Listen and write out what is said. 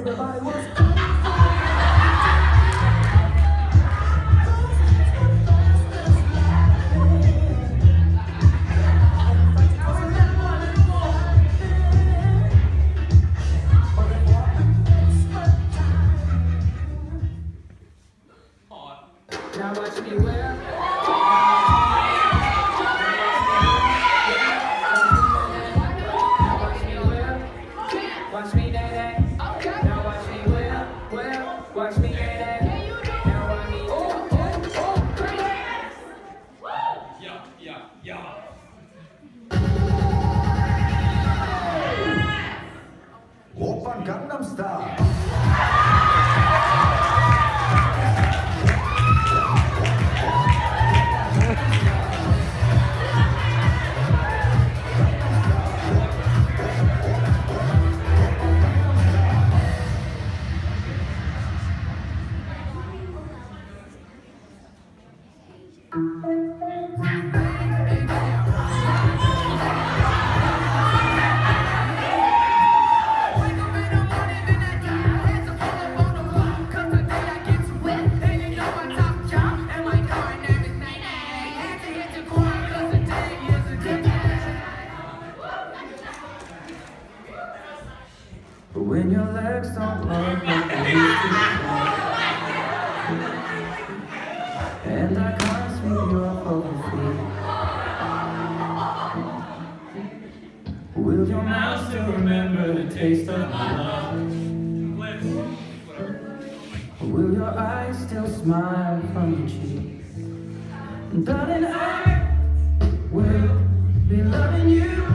Everybody was. Now watch me whip. But when your legs don't work to And I can't sweep your feet Will your mouth still remember the taste of my love? Will your eyes still smile from your cheek? Darling, I will be loving you